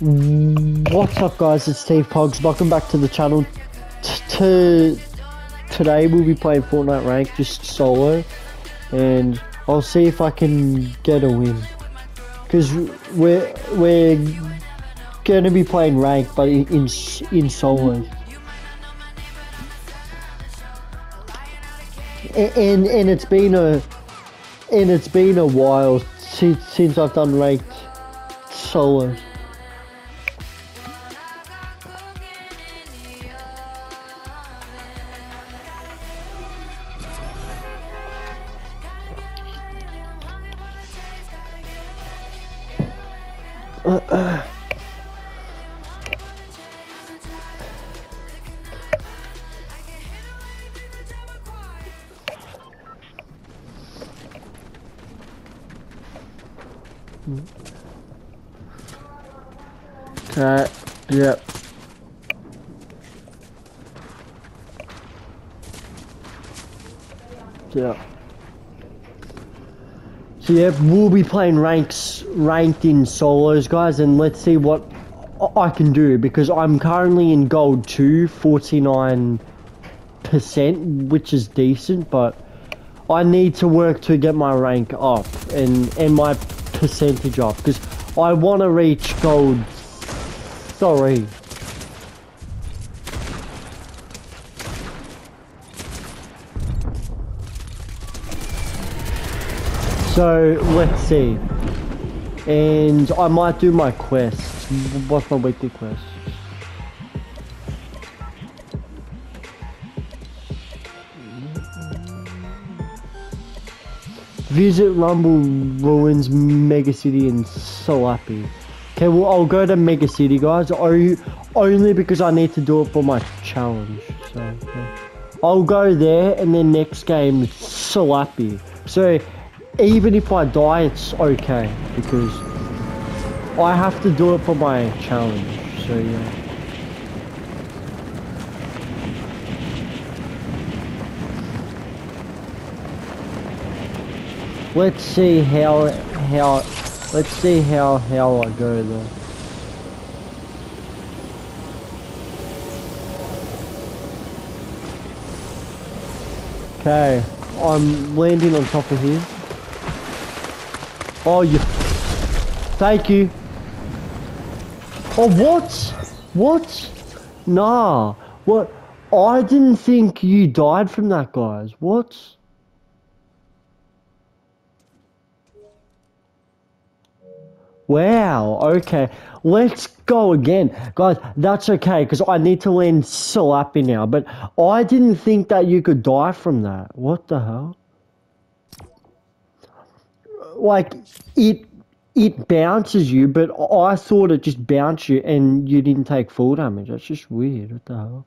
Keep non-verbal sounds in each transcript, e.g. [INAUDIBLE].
What's up guys, it's Steve Pugzz, welcome back to the channel. To Today we'll be playing Fortnite Rank, just solo, and I'll see if I can get a win. Because we're, we're going to be playing Rank, but in, in, solo. And, and it's been a and it's been a while since, since I've done ranked solo. Okay, yep. Yeah. Yeah, we'll be playing ranks, ranked in solos, guys, and let's see what I can do because I'm currently in gold 2, 49%, which is decent, but I need to work to get my rank up and, and my percentage up because I want to reach gold 3. So let's see. And I might do my quest. What's my weekly quest? Visit Rumble Ruins, Mega City, and Slappy. Okay, well, I'll go to Mega City, guys. Only because I need to do it for my challenge. So, yeah. I'll go there, and then next game, Slappy. So, even if I die, it's okay because I have to do it for my challenge. So yeah. Let's see how how let's see how how I go though. Okay, I'm landing on top of here. Oh, you... Thank you. Oh, what? What? Nah. What? I didn't think you died from that, guys. What? Wow, okay. Let's go again. Guys, that's okay, because I need to land Slappy now. But I didn't think that you could die from that. What the hell? Like it it bounces you, but I thought it just bounced you and you didn't take full damage. That's just weird. What the hell?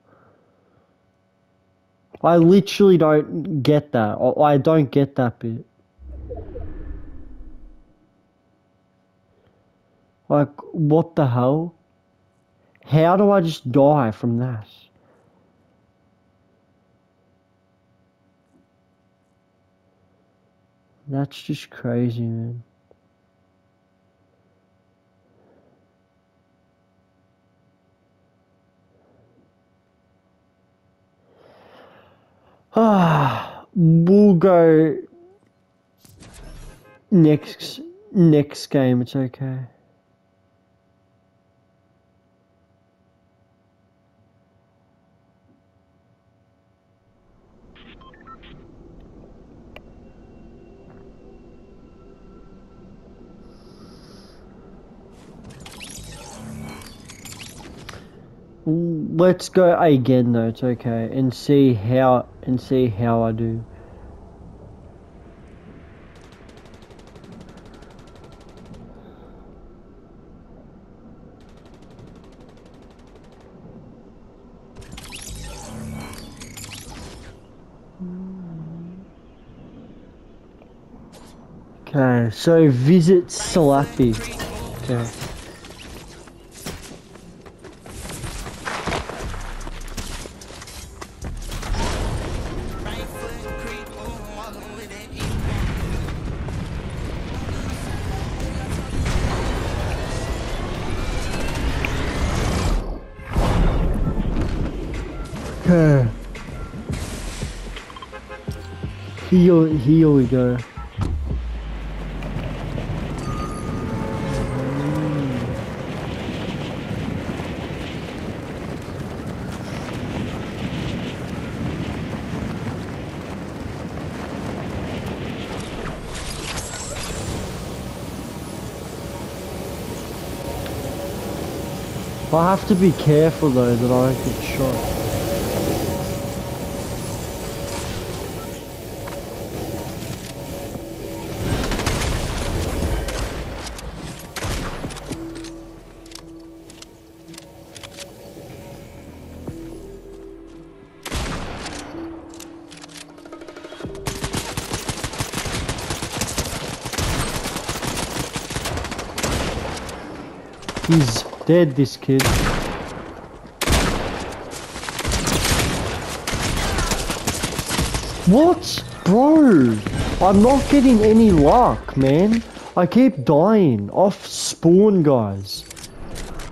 I literally don't get that. I don't get that bit. Like, what the hell? How do I just die from that? That's just crazy, man. Ah, [SIGHS] we'll go next next game. It's okay. Let's go again though, it's okay, and see how and see how I do. Okay, so visit. Okay. Okay. Here, here we go. I have to be careful though that I don't get shot. He's dead, this kid. What? Bro, I'm not getting any luck, man. I keep dying off spawn, guys.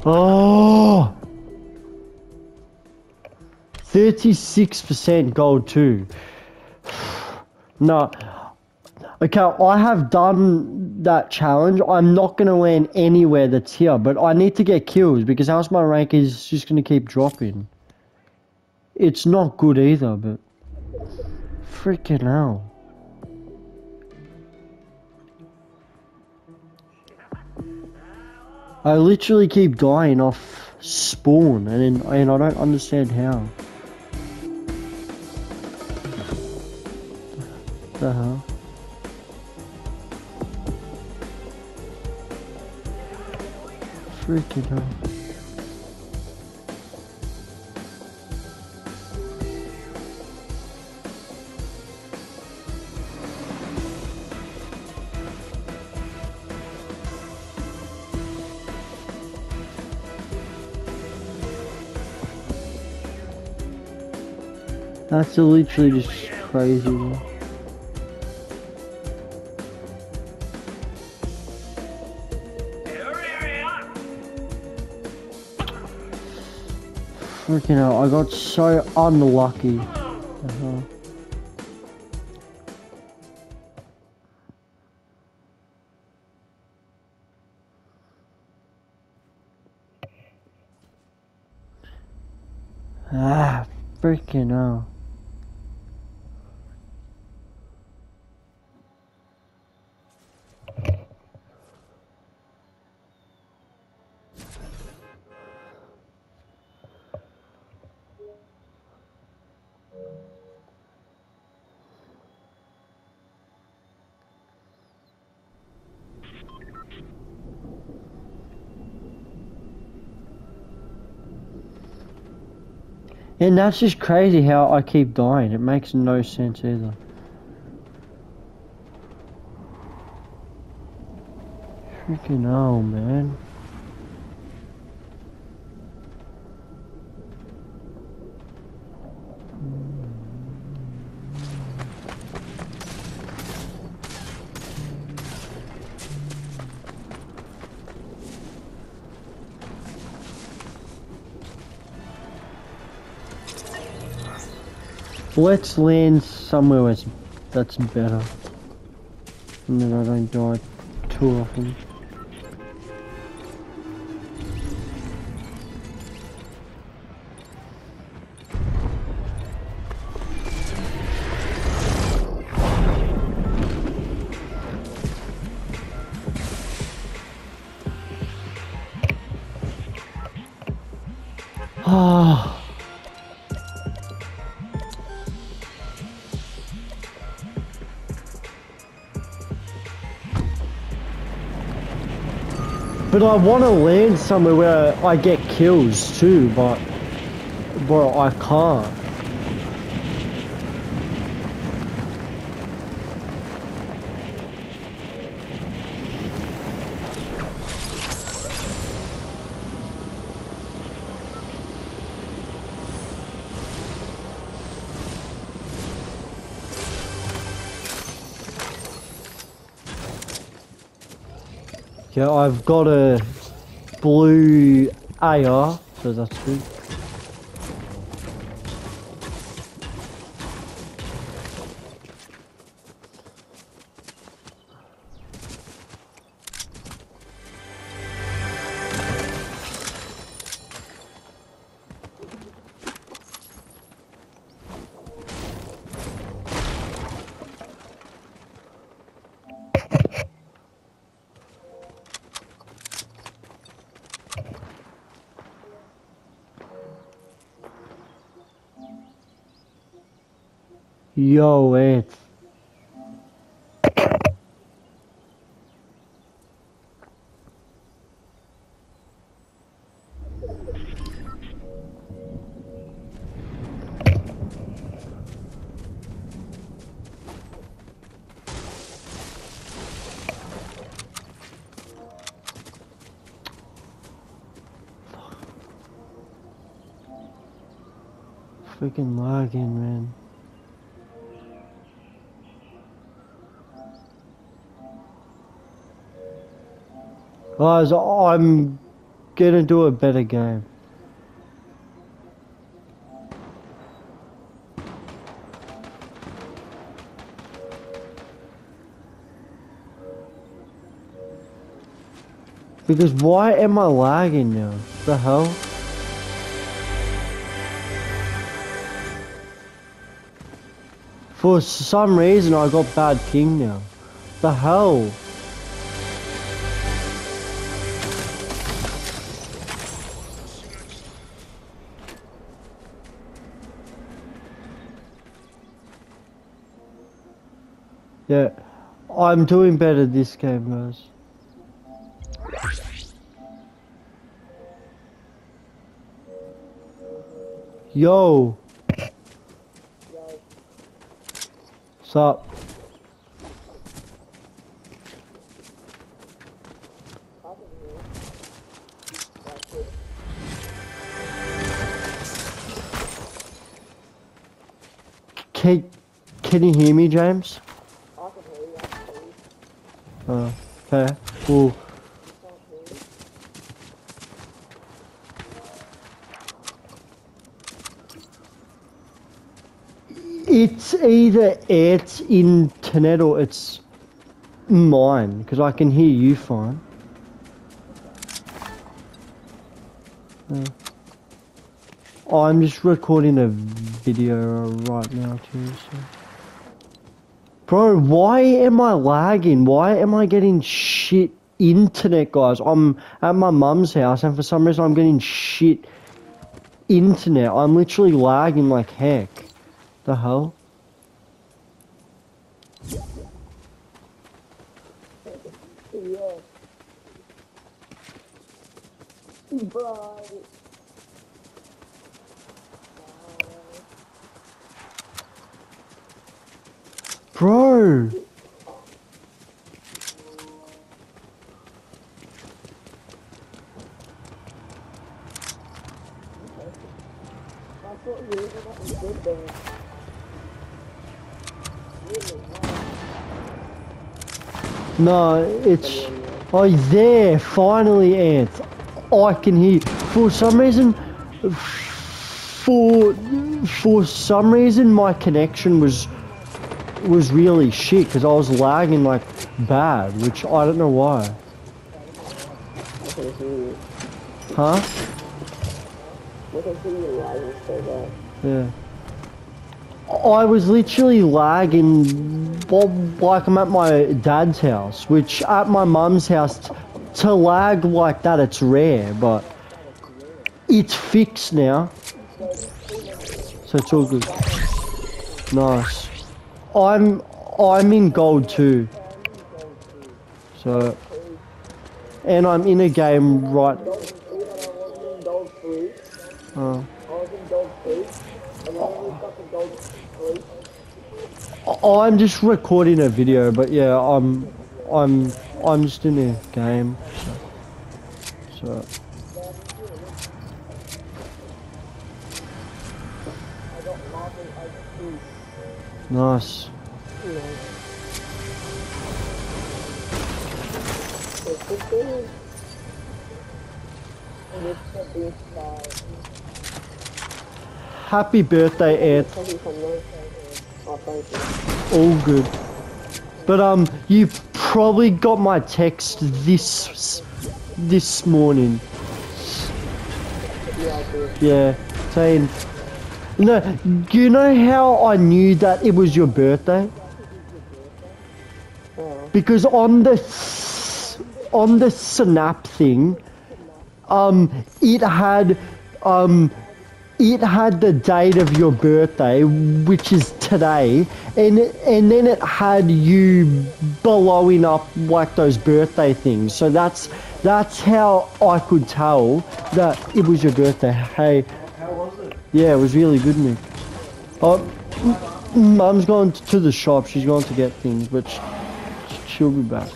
Ah. Oh. 36% gold too. [SIGHS] No. Okay, I have done that challenge. I'm not going to land anywhere that's here, but I need to get kills because else my rank is just going to keep dropping. It's not good either, but... Freaking hell. I literally keep dying off spawn, and, and I don't understand how. The hell? Freaking hell. That's literally just crazy. Freaking hell, I got so unlucky. Uh-huh. Ah, freaking hell. And that's just crazy how I keep dying. It makes no sense either. Freaking hell, man. Let's land somewhere that's, better. And then I don't die too often. But I want to land somewhere where I get kills too, but but I can't. Yeah, I've got a blue AR, so that's good. Yo, Ant. Freaking lagging, man. Guys, I'm gonna do a better game. Because why am I lagging now? The hell? For some reason I got bad ping now. The hell? Yeah, I'm doing better this game, guys. Yo. What's up? Can, can you hear me, James? Okay, cool. It's either it's internet or it's mine, because I can hear you fine. Yeah. I'm just recording a video right now too, so. Bro, why am I lagging? Why am I getting shit internet, guys? I'm at my mum's house and for some reason I'm getting shit internet. I'm literally lagging like heck. The hell? Bro! No, it's... Oh, there! Finally, Ant! I can hear For some reason... For... For some reason, my connection was... Was really shit, because I was lagging like bad, which I don't know why. Huh? Yeah. I was literally lagging like I'm at my dad's house, which at my mum's house, to lag like that, it's rare, but it's fixed now. So it's all good. Nice. I'm I'm in gold too. So and I'm in a game right. Oh. I'm just recording a video, but yeah, I'm I'm I'm just in a game. So, so. Nice. Happy birthday, Ed. All good. But um, you probably got my text this this morning. Yeah, saying. No, do you know how I knew that it was your birthday? Because on the on the snap thing, um, it had um, it had the date of your birthday, which is today, and and then it had you blowing up like those birthday things. So that's that's how I could tell that it was your birthday. Hey? Yeah, it was really good, Nick. Oh, Mum's gone to the shop. She's gone to get things, but she'll be back.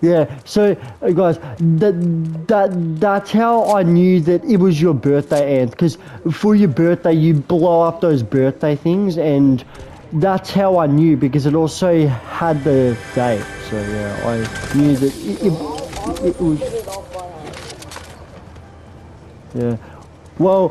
Yeah, so uh, guys, that that that's how I knew that it was your birthday, Ant. Because for your birthday, you blow up those birthday things, and that's how I knew because it also had the date. So yeah, I knew that it, it, it was. Yeah. Well,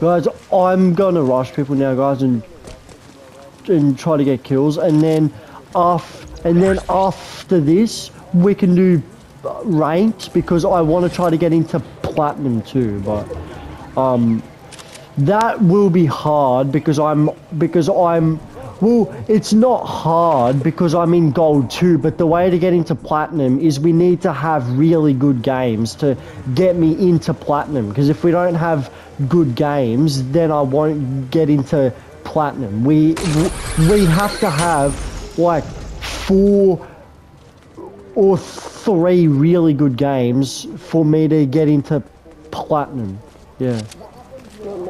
guys, I'm gonna rush people now, guys, and and try to get kills, and then off, and then after this, we can do uh, ranked because I want to try to get into platinum too, but um, that will be hard because I'm because I'm. Well, it's not hard because I'm in gold too, but the way to get into platinum is we need to have really good games to get me into platinum. Because if we don't have good games, then I won't get into platinum. We we have to have like four or three really good games for me to get into platinum. Yeah,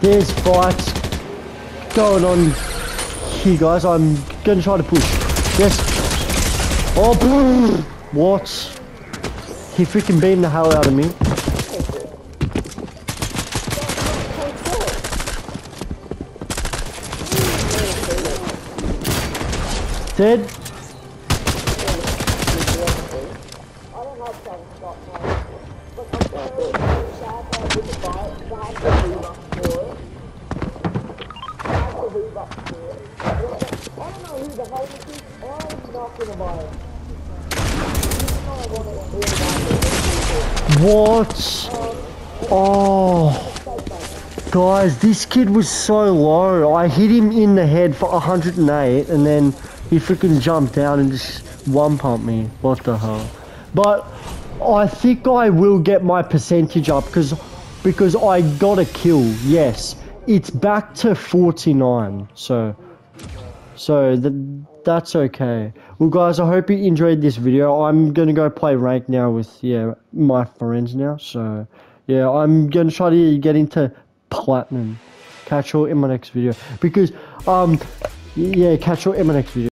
There's fights going on here, guys. I'm gonna try to push. Yes. Oh, brrr. what? He freaking beating the hell out of me. Dead. I don't have seven shot now. But I'm going to shout out with the fight. That's the rebuff for it. That's the rebuff for it. I don't know who the hell this is. I'm not going to buy it. Even though I want it really badly. What? Oh. Guys, this kid was so low. I hit him in the head for 108 and then he freaking jumped down and just one pumped me. What the hell? But I think I will get my percentage up because because I got a kill. Yes. It's back to 49. So so th that's okay. Well, guys, I hope you enjoyed this video. I'm gonna go play rank now with yeah my friends now. So yeah, I'm gonna try to get into platinum. Catch you in my next video because um yeah, catch you in my next video.